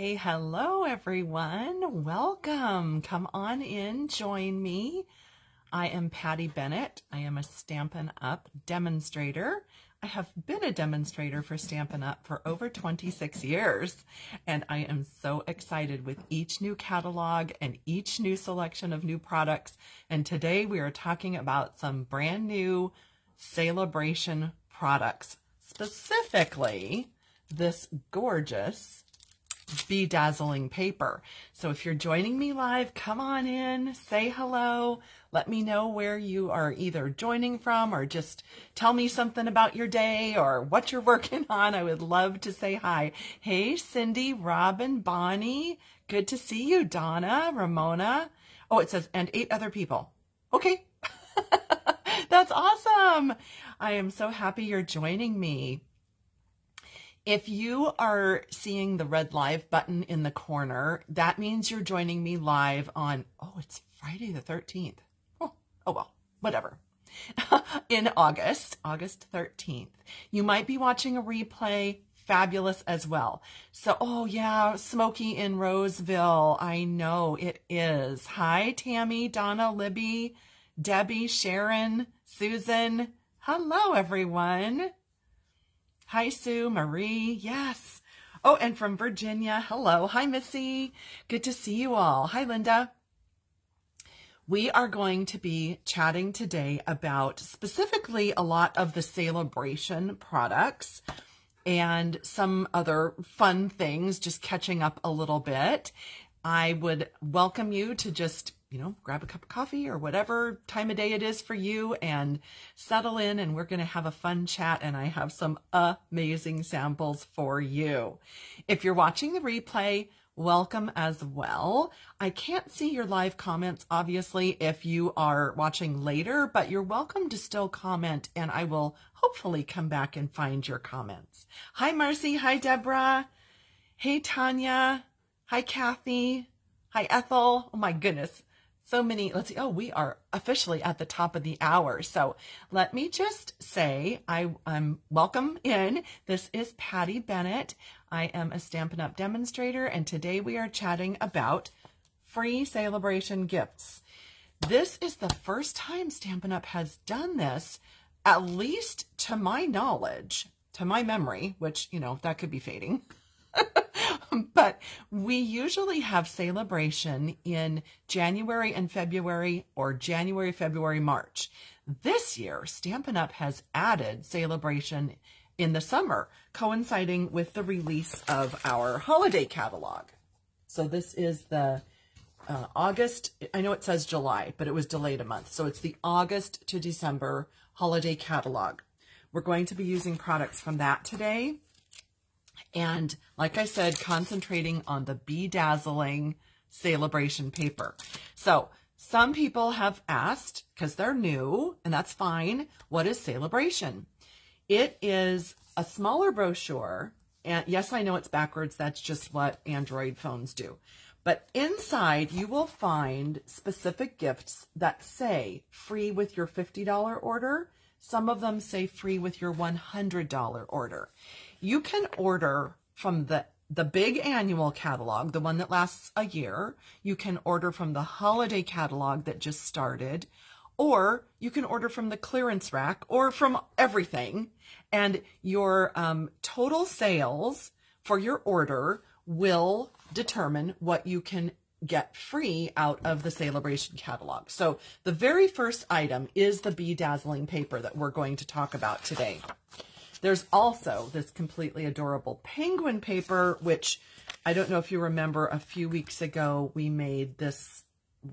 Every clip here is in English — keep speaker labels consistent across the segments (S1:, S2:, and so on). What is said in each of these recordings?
S1: Hey, hello everyone. Welcome. Come on in, join me. I am Patty Bennett. I am a Stampin' Up demonstrator. I have been a demonstrator for Stampin' Up for over 26 years, and I am so excited with each new catalog and each new selection of new products. And today we are talking about some brand new Sale-a-Bration products, specifically this gorgeous Be Dazzling paper. So if you're joining me live, come on in, say hello, let me know where you are either joining from or just tell me something about your day or what you're working on. I would love to say hi. Hey, Cindy, Robin, Bonnie, good to see you. Donna, Ramona. Oh, it says, and eight other people. Okay. That's awesome. I am so happy you're joining me. If you are seeing the red live button in the corner, that means you're joining me live on, oh, it's Friday the 13th. Oh, oh well, whatever. in August, August 13th. You might be watching a replay, fabulous as well. So, oh yeah, Smoky in Roseville. I know it is. Hi, Tammy, Donna, Libby, Debbie, Sharon, Susan. Hello, everyone. Hi, Sue, Marie. Yes. Oh, and from Virginia. Hello. Hi, Missy. Good to see you all. Hi, Linda. We are going to be chatting today about specifically a lot of the Sale-a-Bration products and some other fun things, just catching up a little bit. I would welcome you to just you know, grab a cup of coffee or whatever time of day it is for you and settle in and we're going to have a fun chat and I have some amazing samples for you. If you're watching the replay, welcome as well. I can't see your live comments, obviously, if you are watching later, but you're welcome to still comment and I will hopefully come back and find your comments. Hi, Marcy. Hi, Deborah. Hey, Tanya. Hi, Kathy. Hi, Ethel. Oh my goodness so many. Let's see. Oh, we are officially at the top of the hour. So let me just say I, I'm welcome in. This is Patty Bennett. I am a Stampin' Up! demonstrator, and today we are chatting about free Sale-a-Bration gifts. This is the first time Stampin' Up! has done this, at least to my knowledge, to my memory, which, you know, that could be fading. but we usually have Sale-a-Bration in January and February or January, February, March. This year, Stampin' Up! has added Sale-a-Bration in the summer, coinciding with the release of our holiday catalog. So this is the uh, August, I know it says July, but it was delayed a month. So it's the August to December holiday catalog. We're going to be using products from that today. And like I said, concentrating on the bedazzling Sale-a-Bration paper. So some people have asked, because they're new, and that's fine, what is Sale-a-Bration? It is a smaller brochure. And yes, I know it's backwards. That's just what Android phones do. But inside, you will find specific gifts that say free with your $50 order. Some of them say free with your $100 order. You can order from the the big annual catalog, the one that lasts a year. You can order from the holiday catalog that just started, or you can order from the clearance rack or from everything. And your um, total sales for your order will determine what you can get free out of the Sale-a-Bration catalog. So the very first item is the Be Dazzling paper that we're going to talk about today. There's also this completely adorable penguin paper, which I don't know if you remember a few weeks ago, we made this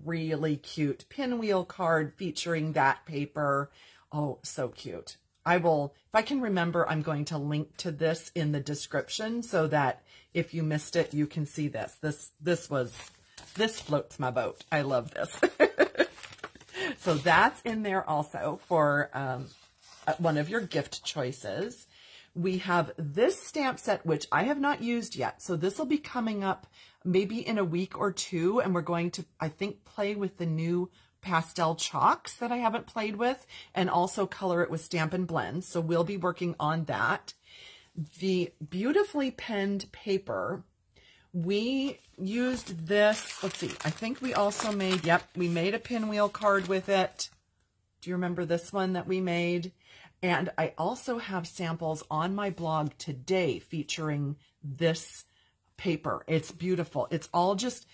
S1: really cute pinwheel card featuring that paper. Oh, so cute. I will, if I can remember, I'm going to link to this in the description so that if you missed it, you can see this. This, this was, this floats my boat. I love this. so that's in there also for um, Uh, one of your gift choices. We have this stamp set, which I have not used yet. So this will be coming up maybe in a week or two. And we're going to, I think, play with the new pastel chalks that I haven't played with and also color it with Stampin' Blends. So we'll be working on that. The beautifully penned paper we used this. Let's see. I think we also made, yep, we made a pinwheel card with it. Do you remember this one that we made? And I also have samples on my blog today featuring this paper. It's beautiful. It's all just,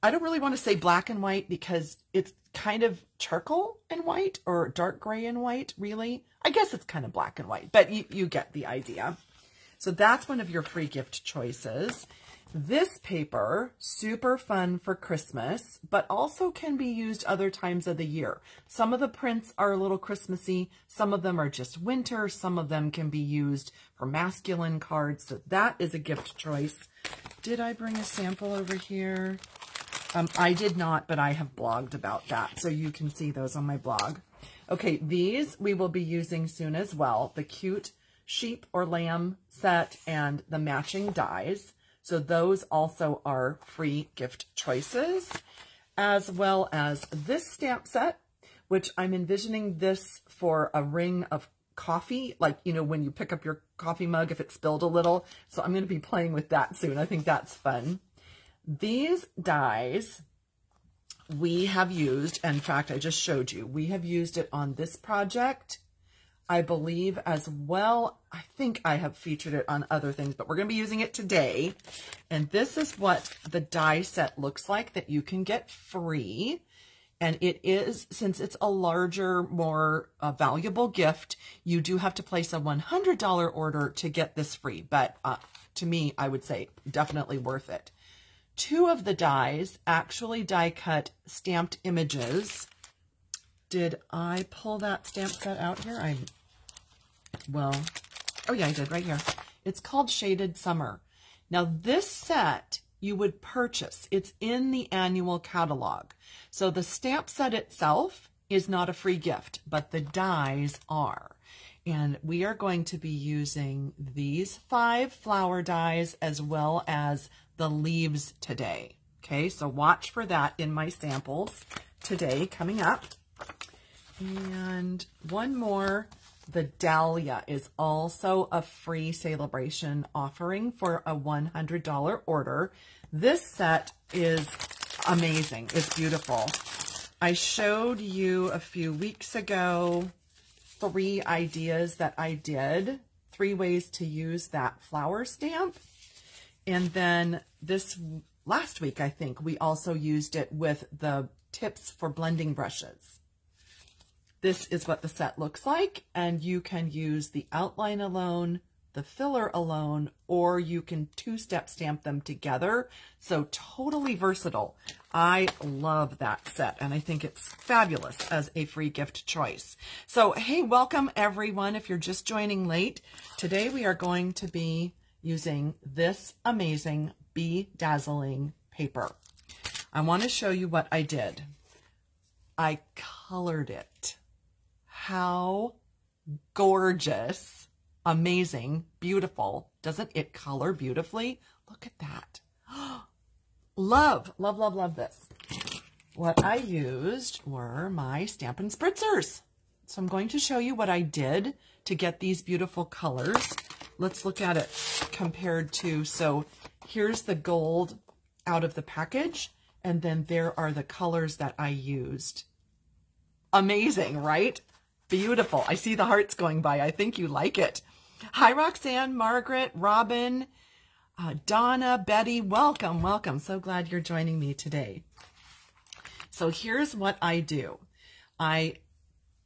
S1: I don't really want to say black and white because it's kind of charcoal and white or dark gray and white, really. I guess it's kind of black and white, but you, you get the idea. So that's one of your free gift choices. This paper, super fun for Christmas, but also can be used other times of the year. Some of the prints are a little Christmassy. Some of them are just winter. Some of them can be used for masculine cards. So that is a gift choice. Did I bring a sample over here? Um, I did not, but I have blogged about that. So you can see those on my blog. Okay, these we will be using soon as well. The cute sheep or lamb set and the matching dies. So those also are free gift choices, as well as this stamp set, which I'm envisioning this for a ring of coffee, like, you know, when you pick up your coffee mug, if it spilled a little. So I'm going to be playing with that soon. I think that's fun. These dies we have used, in fact, I just showed you, we have used it on this project I believe as well. I think I have featured it on other things, but we're going to be using it today. And this is what the die set looks like that you can get free. And it is, since it's a larger, more uh, valuable gift, you do have to place a $100 order to get this free. But uh, to me, I would say definitely worth it. Two of the dies actually die cut stamped images did I pull that stamp set out here? I, well, oh yeah, I did right here. It's called Shaded Summer. Now this set you would purchase. It's in the annual catalog. So the stamp set itself is not a free gift, but the dies are. And we are going to be using these five flower dies as well as the leaves today. Okay, so watch for that in my samples today coming up. And one more. The Dahlia is also a free Sale-a-Bration offering for a $100 order. This set is amazing. It's beautiful. I showed you a few weeks ago three ideas that I did, three ways to use that flower stamp. And then this last week, I think, we also used it with the tips for blending brushes. This is what the set looks like, and you can use the outline alone, the filler alone, or you can two-step stamp them together. So totally versatile. I love that set, and I think it's fabulous as a free gift choice. So, hey, welcome everyone. If you're just joining late, today we are going to be using this amazing Be Dazzling paper. I want to show you what I did. I colored it how gorgeous, amazing, beautiful. Doesn't it color beautifully? Look at that. love, love, love, love this. What I used were my Stampin' Spritzers. So I'm going to show you what I did to get these beautiful colors. Let's look at it compared to, so here's the gold out of the package, and then there are the colors that I used. Amazing, right? Beautiful. I see the hearts going by. I think you like it. Hi, Roxanne, Margaret, Robin, uh, Donna, Betty. Welcome, welcome. So glad you're joining me today. So here's what I do. I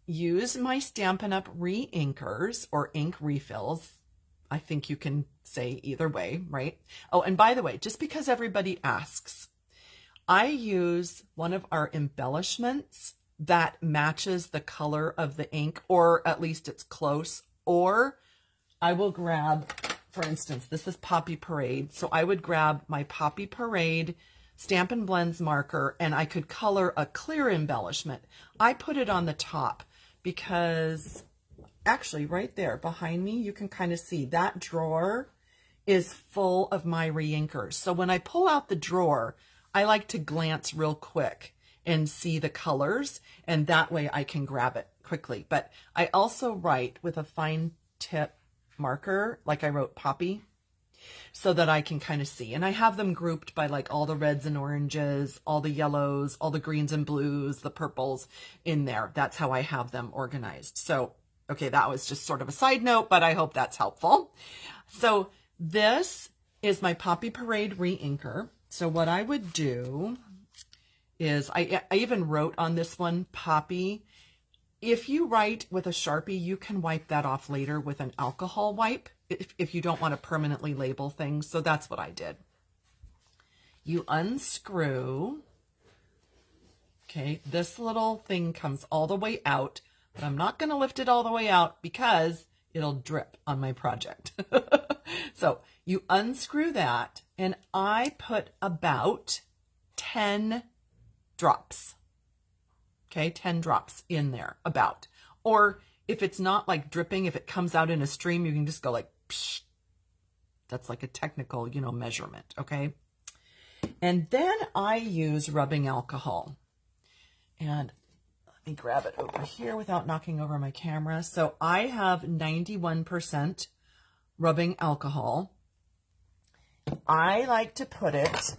S1: use my Stampin' Up! re-inkers or ink refills. I think you can say either way, right? Oh, and by the way, just because everybody asks, I use one of our embellishments that matches the color of the ink, or at least it's close. Or I will grab, for instance, this is Poppy Parade. So I would grab my Poppy Parade Stampin' Blends marker and I could color a clear embellishment. I put it on the top because actually right there behind me, you can kind of see that drawer is full of my reinkers. So when I pull out the drawer, I like to glance real quick and see the colors and that way I can grab it quickly. But I also write with a fine tip marker, like I wrote Poppy. so that I can kind of see. And I have them grouped by like all the reds and oranges, all the yellows, all the greens and blues, the purples in there. That's how I have them organized. So, okay, that was just sort of a side note, but I hope that's helpful. So this is my Poppy Parade re-inker. So what I would do is, I, I even wrote on this one, Poppy. If you write with a Sharpie, you can wipe that off later with an alcohol wipe if, if you don't want to permanently label things. So that's what I did. You unscrew. Okay, this little thing comes all the way out, but I'm not going to lift it all the way out because it'll drip on my project. so you unscrew that, and I put about 10 drops. Okay, 10 drops in there, about. Or if it's not like dripping, if it comes out in a stream, you can just go like, Psh. that's like a technical, you know, measurement, okay? And then I use rubbing alcohol. And let me grab it over here without knocking over my camera. So I have 91% rubbing alcohol. I like to put it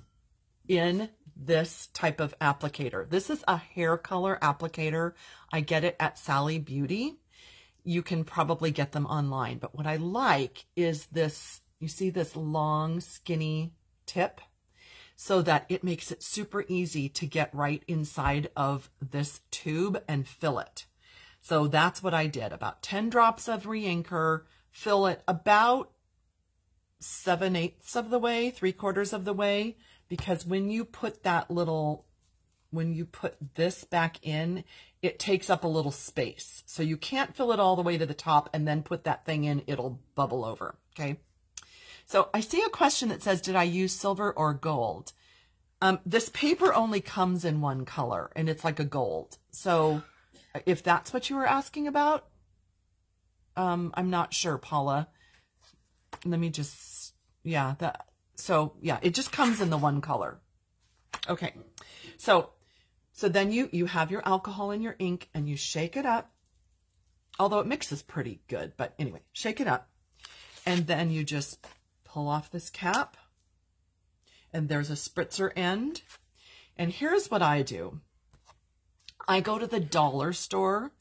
S1: in this type of applicator. This is a hair color applicator. I get it at Sally Beauty. You can probably get them online. But what I like is this, you see this long, skinny tip? So that it makes it super easy to get right inside of this tube and fill it. So that's what I did. About 10 drops of re-inker, fill it about seven eighths of the way, three quarters of the way, because when you put that little, when you put this back in, it takes up a little space. So you can't fill it all the way to the top and then put that thing in, it'll bubble over, okay? So I see a question that says, did I use silver or gold? Um, this paper only comes in one color and it's like a gold. So if that's what you were asking about, um, I'm not sure, Paula. Let me just, yeah, that, so yeah, it just comes in the one color. Okay. So, so then you, you have your alcohol and your ink and you shake it up. Although it mixes pretty good, but anyway, shake it up. And then you just pull off this cap and there's a spritzer end. And here's what I do. I go to the dollar store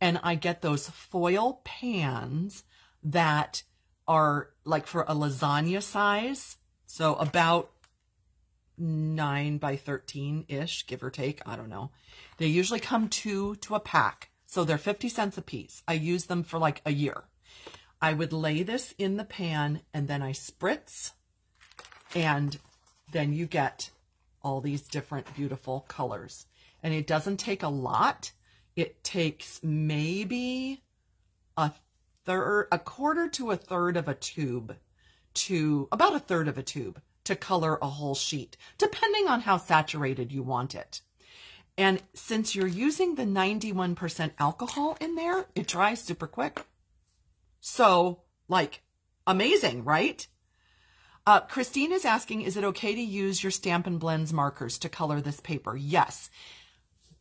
S1: and I get those foil pans that are like for a lasagna size. So about 9 by 13-ish, give or take. I don't know. They usually come two to a pack. So they're 50 cents a piece. I use them for like a year. I would lay this in the pan and then I spritz and then you get all these different beautiful colors. And it doesn't take a lot. It takes maybe a third, a quarter to a third of a tube to about a third of a tube to color a whole sheet, depending on how saturated you want it. And since you're using the 91% alcohol in there, it dries super quick. So, like, amazing, right? Uh, Christine is asking, is it okay to use your Stampin' Blends markers to color this paper? Yes.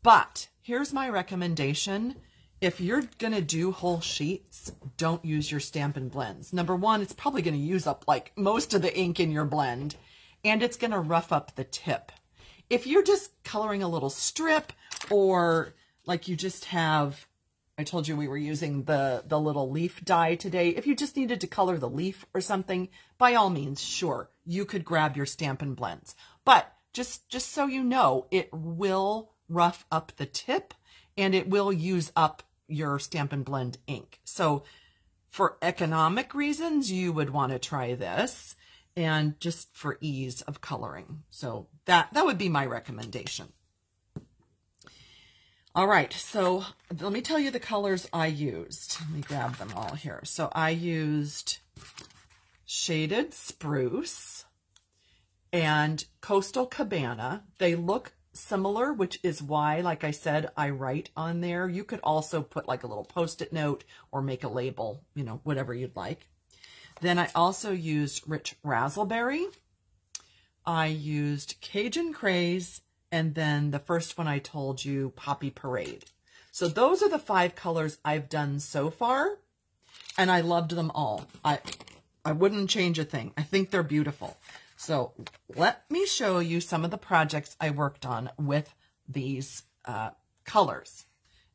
S1: But here's my recommendation. If you're going to do whole sheets, don't use your Stampin' Blends. Number one, it's probably going to use up like most of the ink in your blend and it's going to rough up the tip. If you're just coloring a little strip or like you just have, I told you we were using the, the little leaf die today. If you just needed to color the leaf or something, by all means, sure, you could grab your Stampin' Blends. But just, just so you know, it will rough up the tip and it will use up your Stampin' Blend ink. So for economic reasons, you would want to try this and just for ease of coloring. So that, that would be my recommendation. All right, so let me tell you the colors I used. Let me grab them all here. So I used Shaded Spruce and Coastal Cabana. They look similar, which is why, like I said, I write on there. You could also put like a little post-it note or make a label, you know, whatever you'd like. Then I also used Rich Razzleberry. I used Cajun Craze and then the first one I told you, Poppy Parade. So those are the five colors I've done so far, and I loved them all. I I wouldn't change a thing. I think they're beautiful. So let me show you some of the projects I worked on with these uh, colors.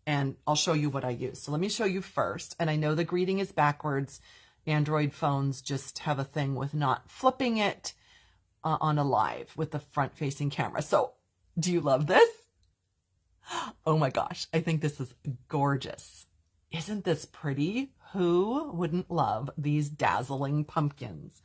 S1: And I'll show you what I use. So let me show you first. And I know the greeting is backwards. Android phones just have a thing with not flipping it uh, on a live with the front facing camera. So do you love this? Oh my gosh, I think this is gorgeous. Isn't this pretty? Who wouldn't love these dazzling pumpkins?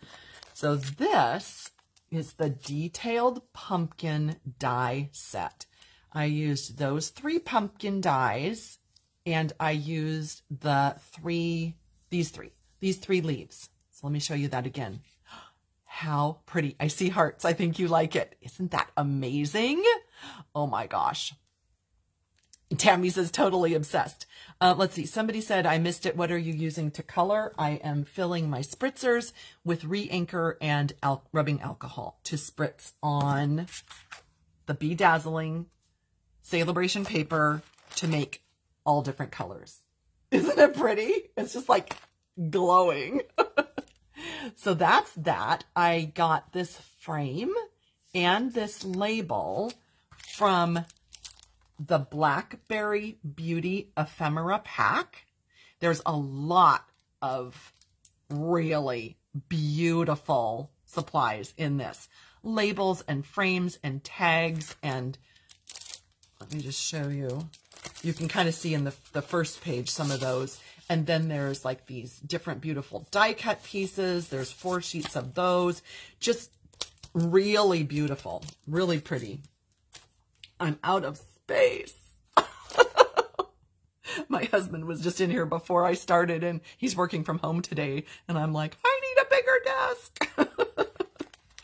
S1: So this is the detailed pumpkin die set. I used those three pumpkin dies and I used the three, these three, these three leaves. So let me show you that again. How pretty. I see hearts. I think you like it. Isn't that amazing? Oh my gosh. Tammy says totally obsessed. Uh, let's see. Somebody said, I missed it. What are you using to color? I am filling my spritzers with re-inker and al rubbing alcohol to spritz on the Bedazzling Sale-a-Bration paper to make all different colors. Isn't it pretty? It's just like glowing. so that's that. I got this frame and this label from the Blackberry Beauty Ephemera Pack. There's a lot of really beautiful supplies in this. Labels and frames and tags and let me just show you. You can kind of see in the, the first page some of those. And then there's like these different beautiful die cut pieces. There's four sheets of those. Just really beautiful, really pretty. I'm out of space. My husband was just in here before I started and he's working from home today. And I'm like, I need a bigger desk.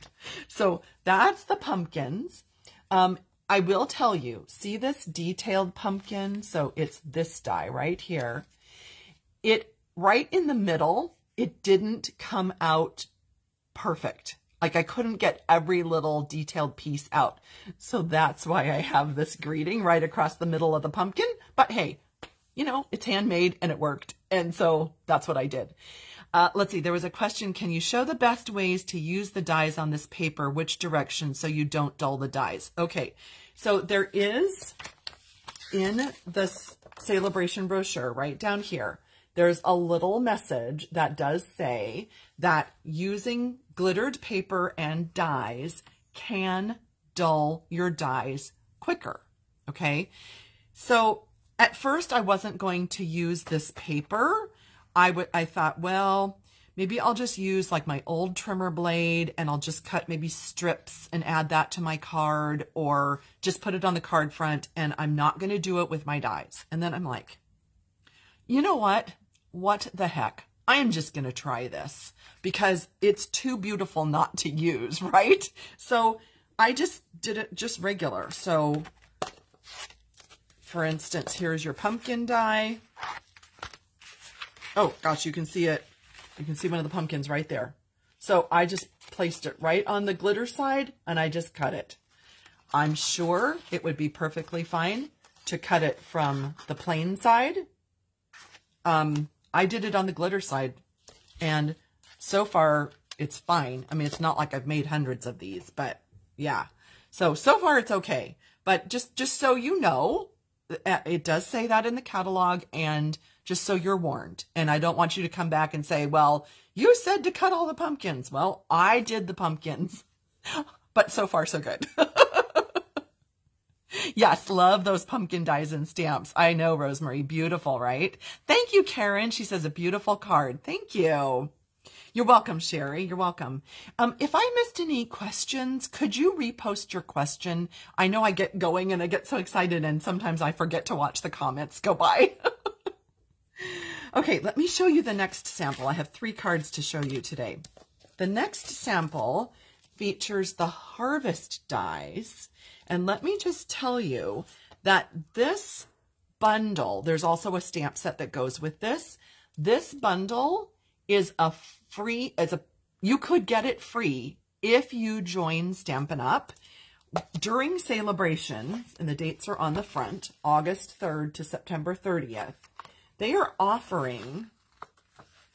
S1: so that's the pumpkins. Um, I will tell you, see this detailed pumpkin? So it's this die right here. It, right in the middle, it didn't come out perfect. Like I couldn't get every little detailed piece out. So that's why I have this greeting right across the middle of the pumpkin. But hey, you know, it's handmade and it worked. And so that's what I did. Uh, let's see, there was a question. Can you show the best ways to use the dies on this paper? Which direction so you don't dull the dies? Okay, so there is in this Sale-a-Bration brochure right down here, there's a little message that does say that using glittered paper and dies can dull your dies quicker. Okay. So at first I wasn't going to use this paper. I would, I thought, well, maybe I'll just use like my old trimmer blade and I'll just cut maybe strips and add that to my card or just put it on the card front and I'm not going to do it with my dies. And then I'm like, you know what? What the heck? I am just going to try this because it's too beautiful not to use, right? So I just did it just regular. So for instance, here's your pumpkin die. Oh gosh, you can see it. You can see one of the pumpkins right there. So I just placed it right on the glitter side and I just cut it. I'm sure it would be perfectly fine to cut it from the plain side. Um, I did it on the glitter side and so far it's fine. I mean, it's not like I've made hundreds of these, but yeah. So, so far it's okay. But just, just so you know, uh, it does say that in the catalog and just so you're warned. And I don't want you to come back and say, well, you said to cut all the pumpkins. Well, I did the pumpkins, but so far so good. Yes, love those pumpkin dies and stamps. I know, Rosemary. Beautiful, right? Thank you, Karen. She says a beautiful card. Thank you. You're welcome, Sherry. You're welcome. Um, if I missed any questions, could you repost your question? I know I get going and I get so excited and sometimes I forget to watch the comments go by. okay, let me show you the next sample. I have three cards to show you today. The next sample features the harvest dies and let me just tell you that this bundle, there's also a stamp set that goes with this. This bundle is a free, as a, you could get it free if you join Stampin' Up! During Sale-a-Bration, and the dates are on the front, August 3rd to September 30th, they are offering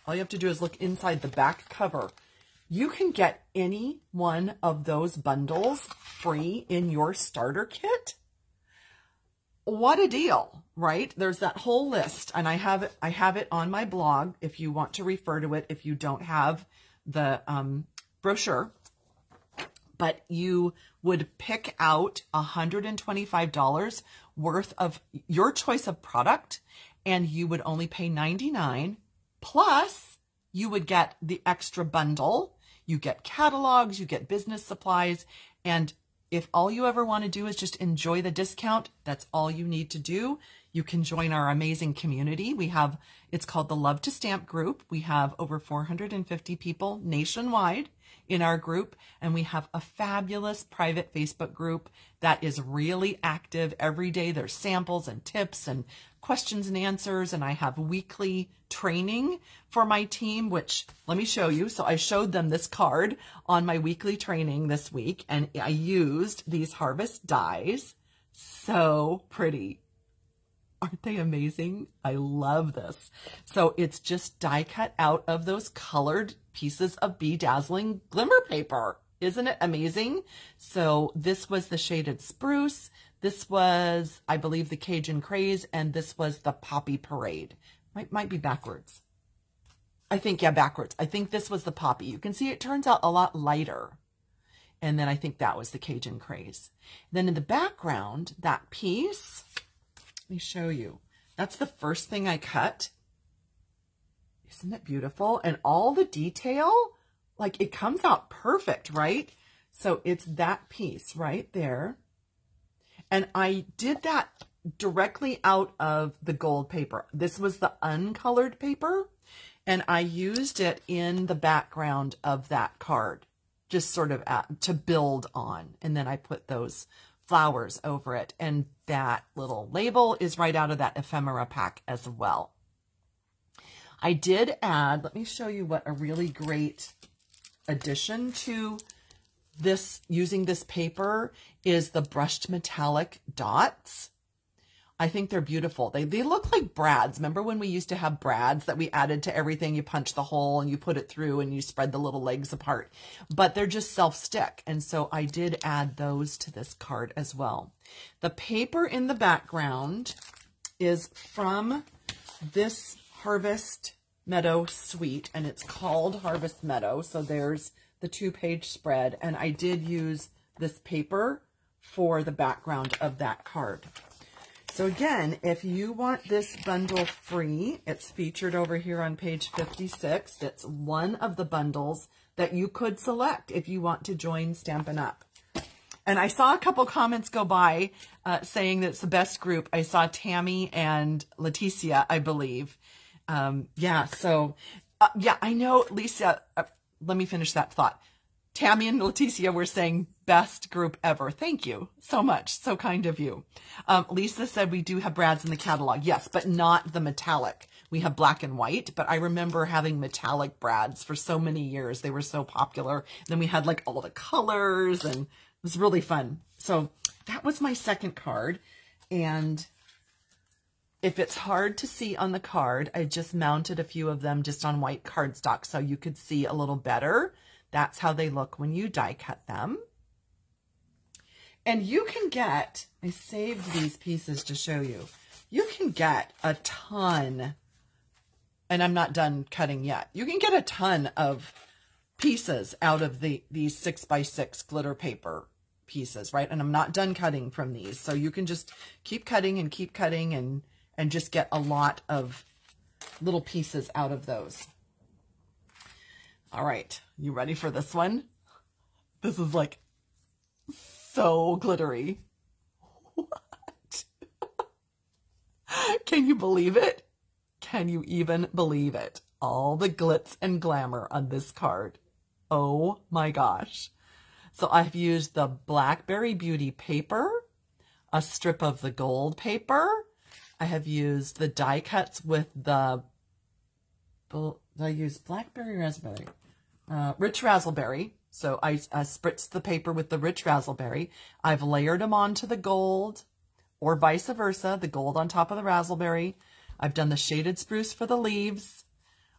S1: All you have to do is look inside the back cover. You can get any one of those bundles free in your starter kit. What a deal, right? There's that whole list and I have it, I have it on my blog if you want to refer to it, if you don't have the um, brochure, but you would pick out $125 worth of your choice of product and you would only pay 99 plus you would get the extra bundle. You get catalogs, you get business supplies, and if all you ever want to do is just enjoy the discount, that's all you need to do. You can join our amazing community. We have, it's called the Love to Stamp group. We have over 450 people nationwide in our group, and we have a fabulous private Facebook group that is really active every day. There's samples and tips and questions and answers, and I have weekly training for my team, which let me show you. So I showed them this card on my weekly training this week, and I used these harvest dies. So pretty. Aren't they amazing? I love this. So it's just die cut out of those colored pieces of Be Dazzling glimmer paper. Isn't it amazing? So this was the shaded spruce. This was, I believe, the Cajun Craze, and this was the Poppy Parade. Might, might be backwards. I think, yeah, backwards. I think this was the Poppy. You can see it turns out a lot lighter. And then I think that was the Cajun Craze. Then in the background, that piece, let me show you. That's the first thing I cut. Isn't it beautiful? And all the detail, like it comes out perfect, right? So it's that piece right there. And I did that directly out of the gold paper. This was the uncolored paper. And I used it in the background of that card, just sort of at, to build on. And then I put those flowers over it. And that little label is right out of that ephemera pack as well. I did add, let me show you what a really great addition to this, using this paper is the brushed metallic dots. I think they're beautiful. They, they look like brads. Remember when we used to have brads that we added to everything? You punch the hole and you put it through and you spread the little legs apart. But they're just self-stick. And so I did add those to this card as well. The paper in the background is from this Harvest Meadow Suite. And it's called Harvest Meadow. So there's the two-page spread. And I did use this paper for the background of that card. So again, if you want this bundle free, it's featured over here on page 56. It's one of the bundles that you could select if you want to join Stampin' Up! And I saw a couple comments go by uh, saying that it's the best group. I saw Tammy and Leticia, I believe. Um, yeah, so, uh, yeah, I know, Lisa, uh, let me finish that thought. Tammy and Leticia were saying best group ever. Thank you so much. So kind of you. Um, Lisa said we do have brads in the catalog. Yes, but not the metallic. We have black and white, but I remember having metallic brads for so many years. They were so popular. Then we had like all the colors and it was really fun. So that was my second card. And if it's hard to see on the card, I just mounted a few of them just on white cardstock so you could see a little better that's how they look when you die cut them. And you can get, I saved these pieces to show you, you can get a ton, and I'm not done cutting yet, you can get a ton of pieces out of the these six by six glitter paper pieces, right? And I'm not done cutting from these. So you can just keep cutting and keep cutting and, and just get a lot of little pieces out of those. All right, you ready for this one? This is like so glittery. What? Can you believe it? Can you even believe it? All the glitz and glamour on this card. Oh my gosh. So I've used the Blackberry Beauty paper, a strip of the gold paper. I have used the die cuts with the, I use Blackberry Raspberry uh, rich razzleberry. So I, I spritzed the paper with the rich razzleberry. I've layered them onto the gold or vice versa, the gold on top of the razzleberry. I've done the shaded spruce for the leaves.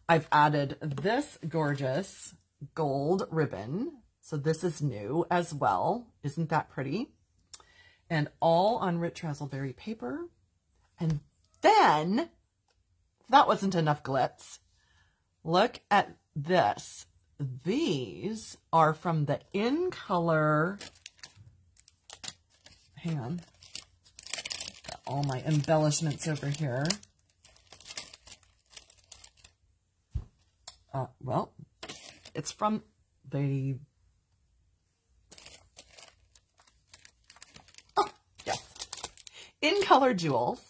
S1: I've added this gorgeous gold ribbon. So this is new as well. Isn't that pretty? And all on rich raspberry paper. And then, that wasn't enough glitz. Look at this. These are from the In Color, hang on, Got all my embellishments over here. Uh, well, it's from the, oh, yes, In Color Jewels.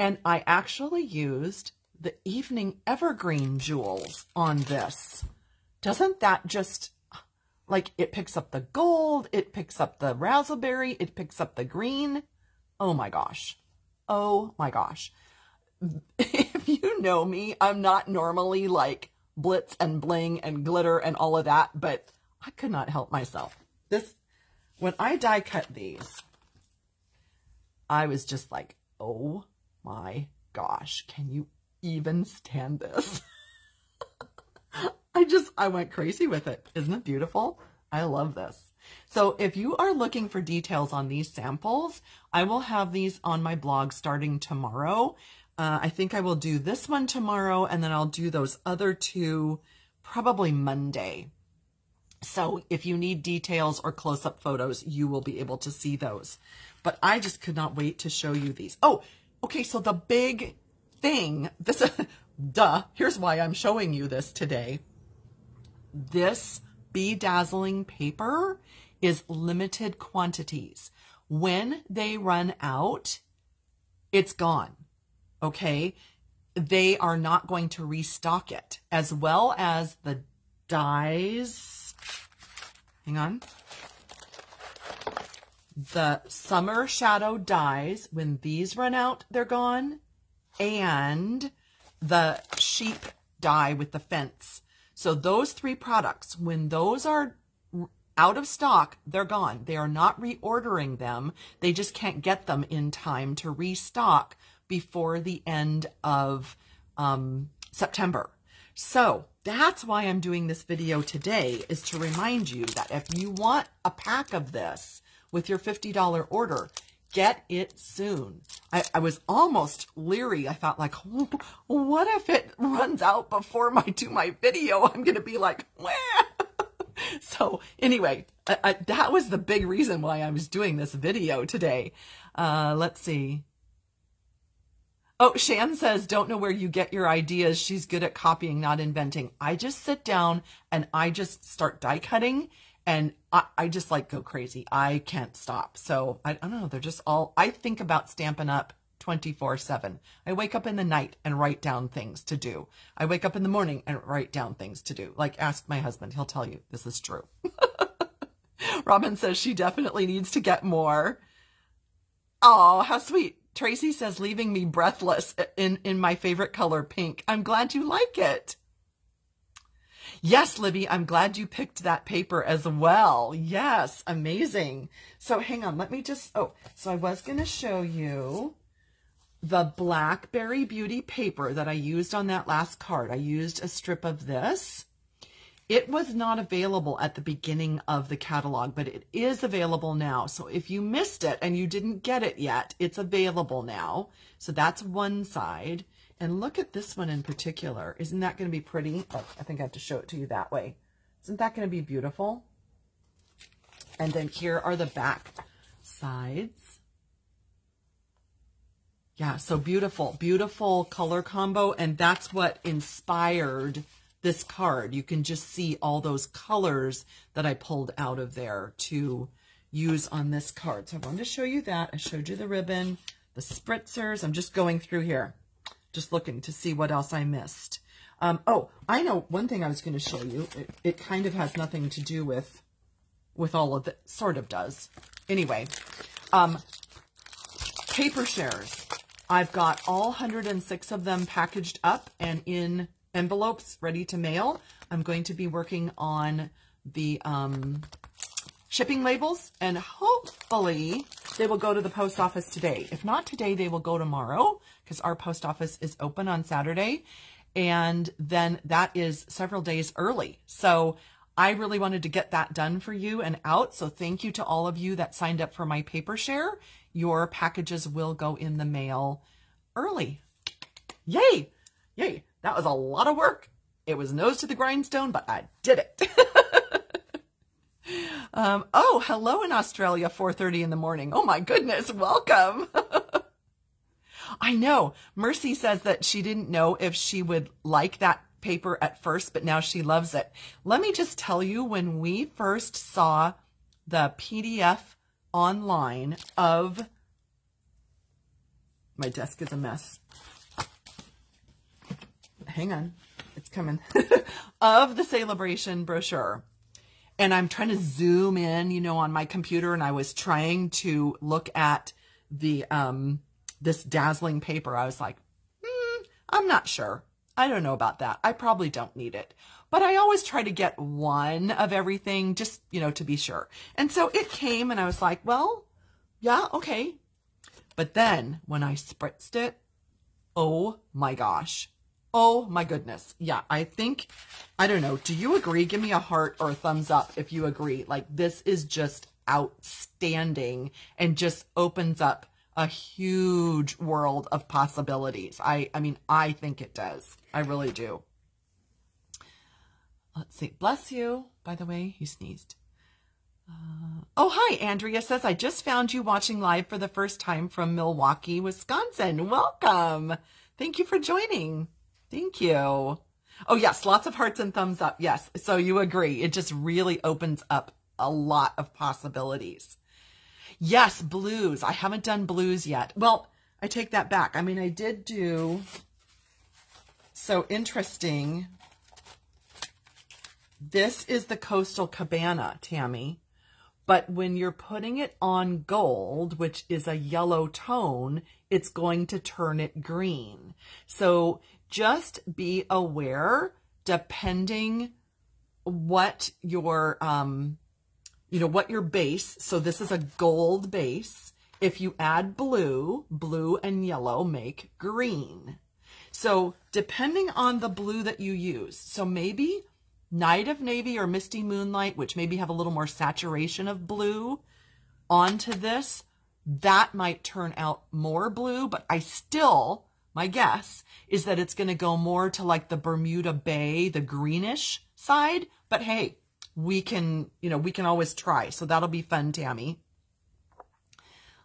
S1: And I actually used the Evening Evergreen Jewels on this. Doesn't that just, like, it picks up the gold, it picks up the raspberry, it picks up the green. Oh my gosh. Oh my gosh. If you know me, I'm not normally like blitz and bling and glitter and all of that, but I could not help myself. This, when I die cut these, I was just like, oh my gosh, can you even stand this? I just, I went crazy with it. Isn't it beautiful? I love this. So if you are looking for details on these samples, I will have these on my blog starting tomorrow. Uh, I think I will do this one tomorrow, and then I'll do those other two probably Monday. So if you need details or close-up photos, you will be able to see those. But I just could not wait to show you these. Oh, okay, so the big thing, this, duh, here's why I'm showing you this today this Be Dazzling paper is limited quantities. When they run out, it's gone. Okay. They are not going to restock it as well as the dies. Hang on. The summer shadow dies. When these run out, they're gone. And the sheep die with the fence so those three products, when those are out of stock, they're gone. They are not reordering them. They just can't get them in time to restock before the end of um, September. So that's why I'm doing this video today is to remind you that if you want a pack of this with your $50 order, get it soon. I, I was almost leery. I thought like, what if it runs out before I do my video? I'm going to be like, Wah! so anyway, I, I, that was the big reason why I was doing this video today. Uh, let's see. Oh, Shan says, don't know where you get your ideas. She's good at copying, not inventing. I just sit down and I just start die cutting and I, I just like go crazy. I can't stop. So I, I don't know. They're just all, I think about Stampin' Up 24 7. I wake up in the night and write down things to do. I wake up in the morning and write down things to do. Like ask my husband, he'll tell you this is true. Robin says she definitely needs to get more. Oh, how sweet. Tracy says leaving me breathless in, in my favorite color, pink. I'm glad you like it. Yes, Libby, I'm glad you picked that paper as well. Yes, amazing. So hang on, let me just, oh, so I was going to show you the Blackberry Beauty paper that I used on that last card. I used a strip of this. It was not available at the beginning of the catalog, but it is available now. So if you missed it and you didn't get it yet, it's available now. So that's one side. And look at this one in particular. Isn't that going to be pretty? Oh, I think I have to show it to you that way. Isn't that going to be beautiful? And then here are the back sides. Yeah, so beautiful, beautiful color combo. And that's what inspired this card. You can just see all those colors that I pulled out of there to use on this card. So I wanted to show you that. I showed you the ribbon, the spritzers. I'm just going through here just looking to see what else I missed. Um, oh, I know one thing I was going to show you. It, it, kind of has nothing to do with with all of it. Sort of does. Anyway, um, paper shares. I've got all 106 of them packaged up and in envelopes ready to mail. I'm going to be working on the um, shipping labels and hopefully they will go to the post office today. If not today, they will go tomorrow because our post office is open on Saturday. And then that is several days early. So I really wanted to get that done for you and out. So thank you to all of you that signed up for my paper share. Your packages will go in the mail early. Yay! Yay! That was a lot of work. It was nose to the grindstone, but I did it. um, oh, hello in Australia, 4.30 in the morning. Oh my goodness, welcome. I know. Mercy says that she didn't know if she would like that paper at first, but now she loves it. Let me just tell you, when we first saw the PDF online of my desk is a mess. Hang on. It's coming. of the Sale-a-Bration brochure. And I'm trying to zoom in, you know, on my computer and I was trying to look at the um this dazzling paper. I was like, hmm, I'm not sure. I don't know about that. I probably don't need it. But I always try to get one of everything just, you know, to be sure. And so it came and I was like, well, yeah, okay. But then when I spritzed it, oh my gosh. Oh my goodness. Yeah, I think, I don't know. Do you agree? Give me a heart or a thumbs up if you agree. Like this is just outstanding and just opens up a huge world of possibilities. I, I mean, I think it does. I really do. Let's see. Bless you. By the way, he sneezed. Uh, oh, hi. Andrea says, I just found you watching live for the first time from Milwaukee, Wisconsin. Welcome. Thank you for joining. Thank you. Oh, yes. Lots of hearts and thumbs up. Yes. So you agree. It just really opens up a lot of possibilities. Yes, blues. I haven't done blues yet. Well, I take that back. I mean, I did do so interesting. This is the Coastal Cabana, Tammy. But when you're putting it on gold, which is a yellow tone, it's going to turn it green. So just be aware, depending what your um, you know, what your base, so this is a gold base. If you add blue, blue and yellow make green. So depending on the blue that you use, so maybe Night of Navy or Misty Moonlight, which maybe have a little more saturation of blue onto this, that might turn out more blue, but I still, my guess is that it's going to go more to like the Bermuda Bay, the greenish side. But hey, we can, you know, we can always try. So that'll be fun, Tammy.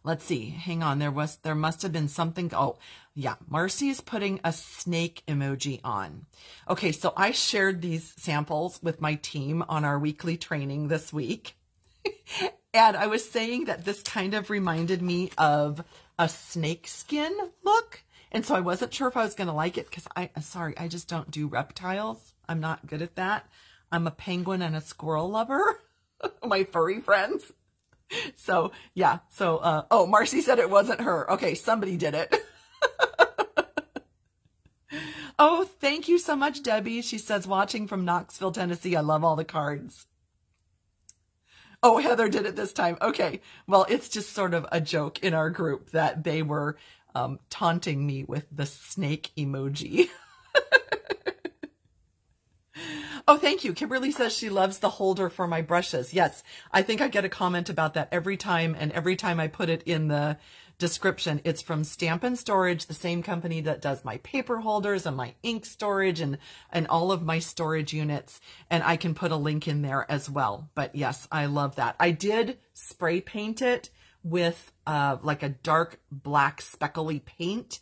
S1: Let's see. Hang on. There was, there must have been something. Oh, yeah. Marcy is putting a snake emoji on. Okay. So I shared these samples with my team on our weekly training this week. and I was saying that this kind of reminded me of a snake skin look. And so I wasn't sure if I was going to like it because I, sorry, I just don't do reptiles. I'm not good at that. I'm a penguin and a squirrel lover, my furry friends. So yeah, so, uh, oh, Marcy said it wasn't her. Okay, somebody did it. oh, thank you so much, Debbie. She says, watching from Knoxville, Tennessee. I love all the cards. Oh, Heather did it this time. Okay. Well, it's just sort of a joke in our group that they were um, taunting me with the snake emoji. Oh, thank you. Kimberly says she loves the holder for my brushes. Yes, I think I get a comment about that every time. And every time I put it in the description, it's from Stampin' Storage, the same company that does my paper holders and my ink storage and, and all of my storage units. And I can put a link in there as well. But yes, I love that. I did spray paint it with uh, like a dark black speckly paint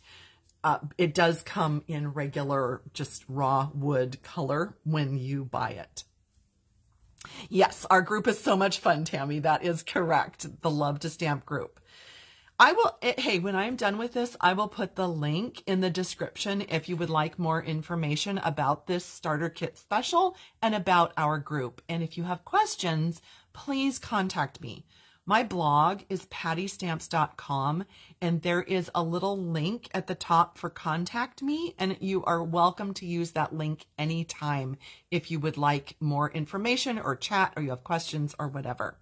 S1: uh, it does come in regular, just raw wood color when you buy it. Yes, our group is so much fun, Tammy. That is correct. The Love to Stamp group. I will, it, hey, when I'm done with this, I will put the link in the description if you would like more information about this starter kit special and about our group. And if you have questions, please contact me. My blog is pattystamps.com and there is a little link at the top for contact me and you are welcome to use that link anytime if you would like more information or chat or you have questions or whatever.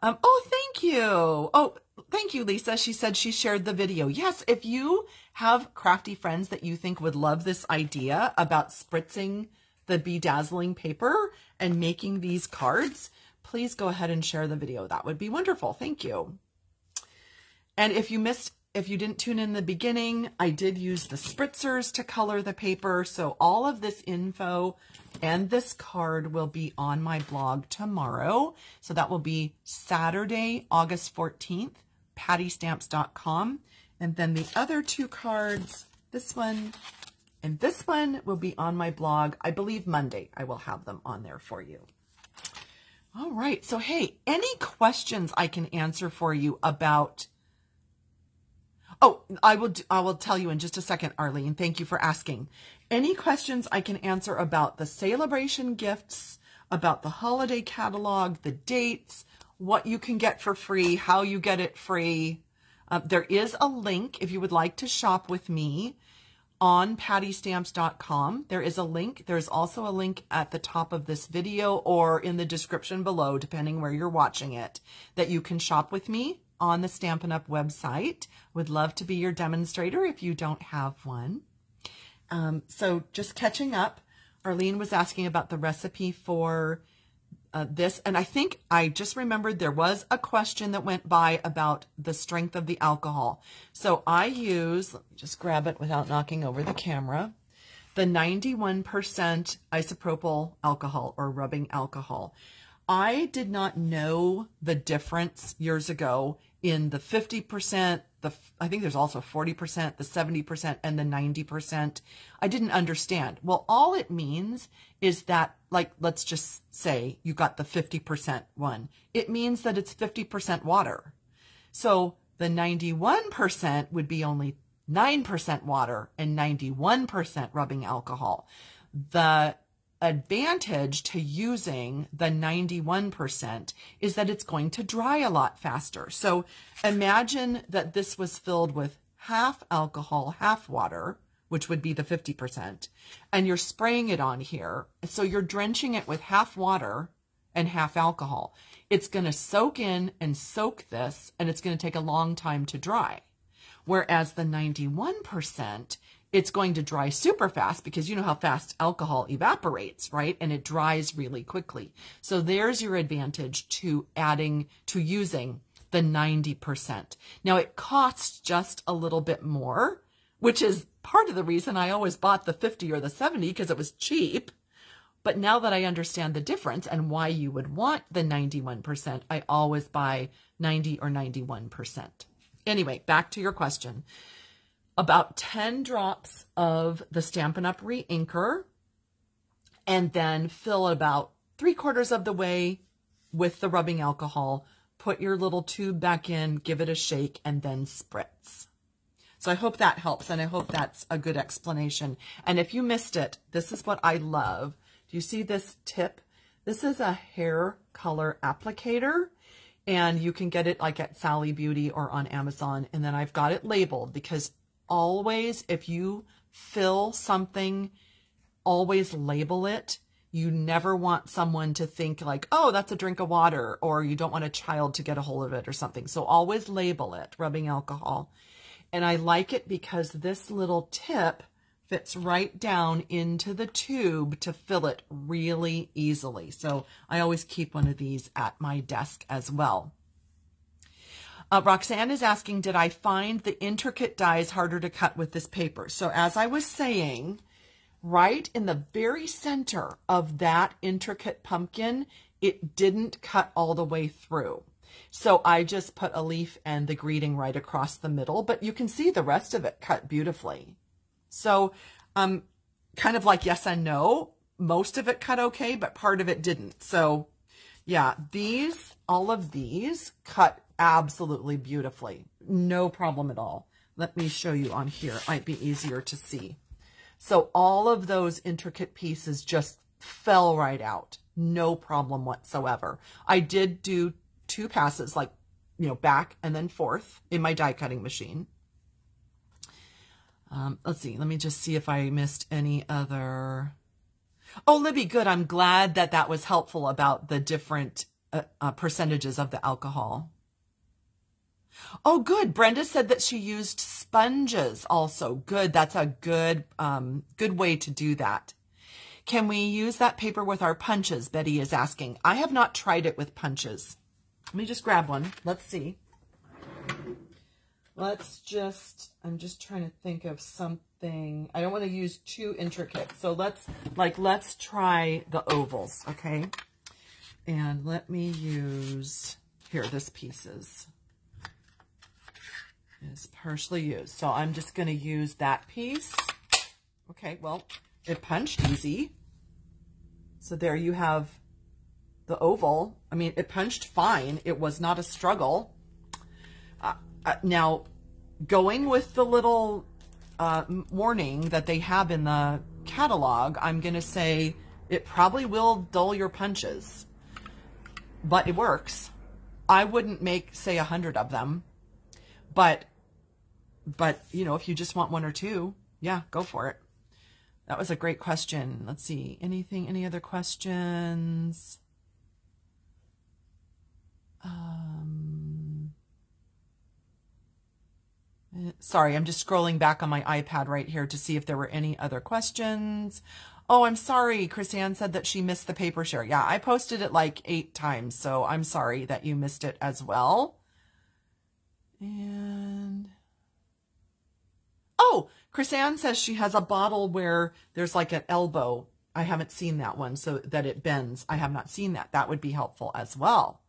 S1: Um, oh, thank you. Oh, thank you, Lisa. She said she shared the video. Yes, if you have crafty friends that you think would love this idea about spritzing the Be Dazzling paper and making these cards, please go ahead and share the video. That would be wonderful. Thank you. And if you missed, if you didn't tune in the beginning, I did use the spritzers to color the paper. So all of this info and this card will be on my blog tomorrow. So that will be Saturday, August 14th, pattystamps.com. And then the other two cards, this one and this one will be on my blog. I believe Monday I will have them on there for you. All right. So, hey, any questions I can answer for you about Oh, I will I will tell you in just a second, Arlene. Thank you for asking. Any questions I can answer about the Sale-a-Bration gifts, about the holiday catalog, the dates, what you can get for free, how you get it free. Uh, there is a link if you would like to shop with me on pattystamps.com. There is a link. There's also a link at the top of this video or in the description below, depending where you're watching it, that you can shop with me on the Stampin' Up! website. Would love to be your demonstrator if you don't have one. Um, so just catching up, Arlene was asking about the recipe for uh, this. And I think I just remembered there was a question that went by about the strength of the alcohol. So I use, let me just grab it without knocking over the camera, the 91% isopropyl alcohol or rubbing alcohol. I did not know the difference years ago in the 50%, the I think there's also 40%, the 70%, and the 90%. I didn't understand. Well, all it means is that, like, let's just say you got the 50% one. It means that it's 50% water. So the 91% would be only 9% water and 91% rubbing alcohol. The advantage to using the 91% is that it's going to dry a lot faster. So imagine that this was filled with half alcohol, half water, which would be the 50%, and you're spraying it on here. So you're drenching it with half water and half alcohol. It's going to soak in and soak this, and it's going to take a long time to dry. Whereas the 91% it's going to dry super fast because you know how fast alcohol evaporates, right? And it dries really quickly. So there's your advantage to adding, to using the 90%. Now it costs just a little bit more, which is part of the reason I always bought the 50 or the 70 because it was cheap. But now that I understand the difference and why you would want the 91%, I always buy 90 or 91%. Anyway, back to your question about 10 drops of the Stampin' Up! Re-Inker and then fill about three quarters of the way with the rubbing alcohol. Put your little tube back in, give it a shake, and then spritz. So I hope that helps, and I hope that's a good explanation. And if you missed it, this is what I love. Do you see this tip? This is a hair color applicator, and you can get it like at Sally Beauty or on Amazon. And then I've got it labeled because always, if you fill something, always label it. You never want someone to think like, oh, that's a drink of water, or you don't want a child to get a hold of it or something. So always label it, rubbing alcohol. And I like it because this little tip fits right down into the tube to fill it really easily. So I always keep one of these at my desk as well. Uh, Roxanne is asking, did I find the intricate dies harder to cut with this paper? So as I was saying, right in the very center of that intricate pumpkin, it didn't cut all the way through. So I just put a leaf and the greeting right across the middle, but you can see the rest of it cut beautifully. So um, kind of like yes and no, most of it cut okay, but part of it didn't. So yeah, these, all of these cut absolutely beautifully. No problem at all. Let me show you on here. It might be easier to see. So all of those intricate pieces just fell right out. No problem whatsoever. I did do two passes, like, you know, back and then forth in my die cutting machine. Um, let's see. Let me just see if I missed any other. Oh, Libby, good. I'm glad that that was helpful about the different uh, uh, percentages of the alcohol. Oh, good. Brenda said that she used sponges also. Good. That's a good, um, good way to do that. Can we use that paper with our punches? Betty is asking. I have not tried it with punches. Let me just grab one. Let's see. Let's just, I'm just trying to think of something. I don't want to use too intricate. So let's, like, let's try the ovals, okay? And let me use, here, this piece is, is partially used. So I'm just going to use that piece. Okay, well, it punched easy. So there you have the oval. I mean, it punched fine. It was not a struggle. Uh, uh, now, going with the little uh, warning that they have in the catalog, I'm going to say it probably will dull your punches, but it works. I wouldn't make, say, a hundred of them, but, but, you know, if you just want one or two, yeah, go for it. That was a great question. Let's see. Anything, any other questions? Um, eh, sorry, I'm just scrolling back on my iPad right here to see if there were any other questions. Oh, I'm sorry. Chris Ann said that she missed the paper share. Yeah, I posted it like eight times, so I'm sorry that you missed it as well. And oh, Chris Ann says she has a bottle where there's like an elbow. I haven't seen that one so that it bends. I have not seen that. That would be helpful as well.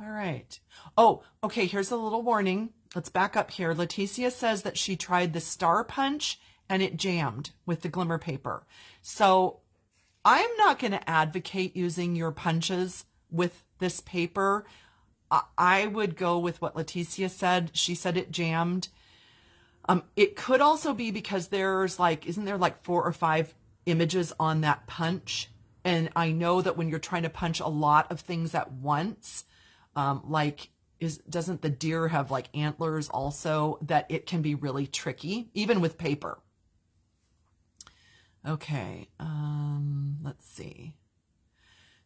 S1: All right. Oh, okay. Here's a little warning. Let's back up here. Leticia says that she tried the star punch and it jammed with the glimmer paper. So I'm not going to advocate using your punches with this paper. I would go with what Leticia said. She said it jammed. Um, it could also be because there's like, isn't there like four or five images on that punch? And I know that when you're trying to punch a lot of things at once, um, like is doesn't the deer have like antlers also that it can be really tricky even with paper? Okay um let's see.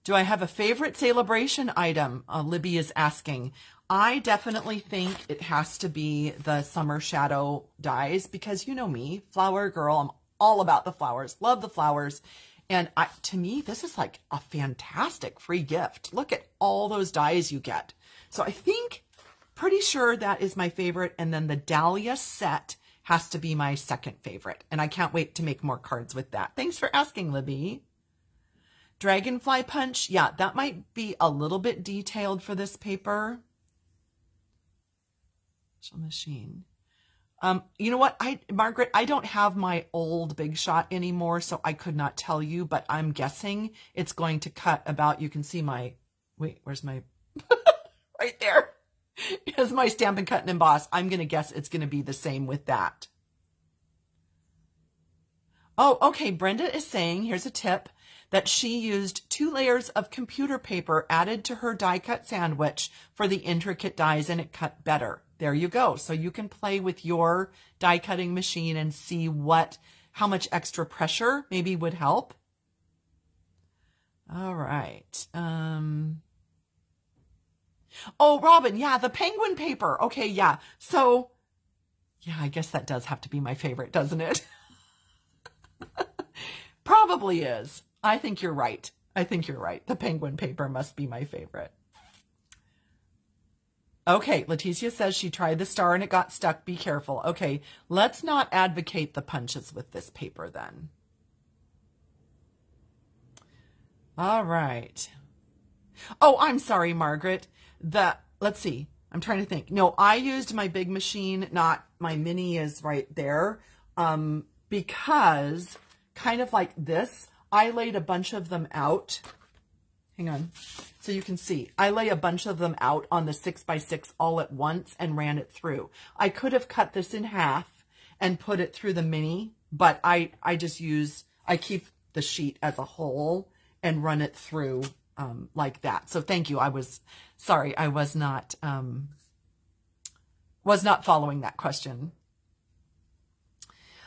S1: Do i have a favorite Sale-a-Bration item? Uh, libby is asking i definitely think it has to be the summer shadow dies because you know me flower girl i'm all about the flowers love the flowers and I, to me, this is like a fantastic free gift. Look at all those dies you get. So I think, pretty sure that is my favorite. And then the Dahlia set has to be my second favorite. And I can't wait to make more cards with that. Thanks for asking, Libby. Dragonfly Punch. Yeah, that might be a little bit detailed for this paper. Machine. Um, you know what, I Margaret, I don't have my old Big Shot anymore, so I could not tell you, but I'm guessing it's going to cut about, you can see my, wait, where's my, right there. Is my Stampin' Cut and Emboss. I'm going to guess it's going to be the same with that. Oh, okay. Brenda is saying, here's a tip, that she used two layers of computer paper added to her die cut sandwich for the intricate dies and it cut better there you go. So you can play with your die cutting machine and see what, how much extra pressure maybe would help. All right. Um, oh, Robin. Yeah. The penguin paper. Okay. Yeah. So yeah, I guess that does have to be my favorite, doesn't it? Probably is. I think you're right. I think you're right. The penguin paper must be my favorite. Okay, Leticia says she tried the star and it got stuck. Be careful. Okay, let's not advocate the punches with this paper then. All right. Oh, I'm sorry, Margaret. The let's see. I'm trying to think. No, I used my big machine, not my mini is right there. Um, because kind of like this, I laid a bunch of them out Hang on. So you can see, I lay a bunch of them out on the six by six all at once and ran it through. I could have cut this in half and put it through the mini, but I, I just use, I keep the sheet as a whole and run it through um, like that. So thank you. I was sorry. I was not, um, was not following that question.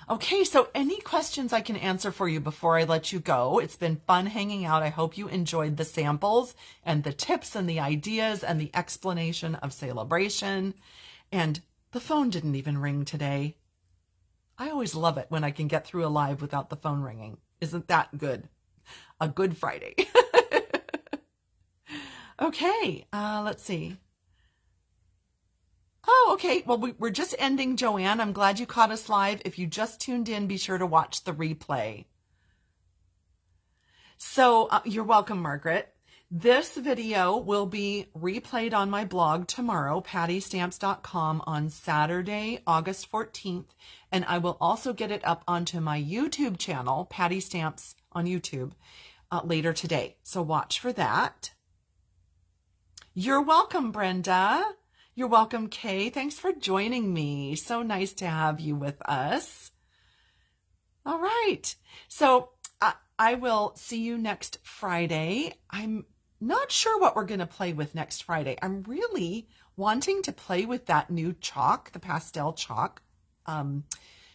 S1: Okay, so any questions I can answer for you before I let you go? It's been fun hanging out. I hope you enjoyed the samples and the tips and the ideas and the explanation of Sale-a-Bration. And the phone didn't even ring today. I always love it when I can get through a live without the phone ringing. Isn't that good? A good Friday. okay, uh, let's see. Oh, okay. Well, we, are just ending, Joanne. I'm glad you caught us live. If you just tuned in, be sure to watch the replay. So uh, you're welcome, Margaret. This video will be replayed on my blog tomorrow, pattystamps.com on Saturday, August 14th. And I will also get it up onto my YouTube channel, Patty Stamps on YouTube, uh, later today. So watch for that. You're welcome, Brenda. You're welcome, Kay. Thanks for joining me. So nice to have you with us. All right. So uh, I will see you next Friday. I'm not sure what we're going to play with next Friday. I'm really wanting to play with that new chalk, the pastel chalk. Um,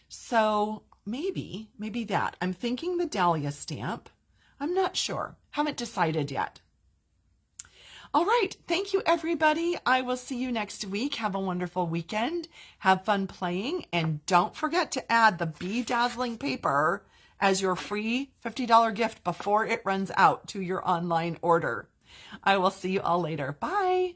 S1: so maybe, maybe that. I'm thinking the Dahlia stamp. I'm not sure. Haven't decided yet. All right. Thank you, everybody. I will see you next week. Have a wonderful weekend. Have fun playing. And don't forget to add the Be Dazzling paper as your free $50 gift before it runs out to your online order. I will see you all later. Bye.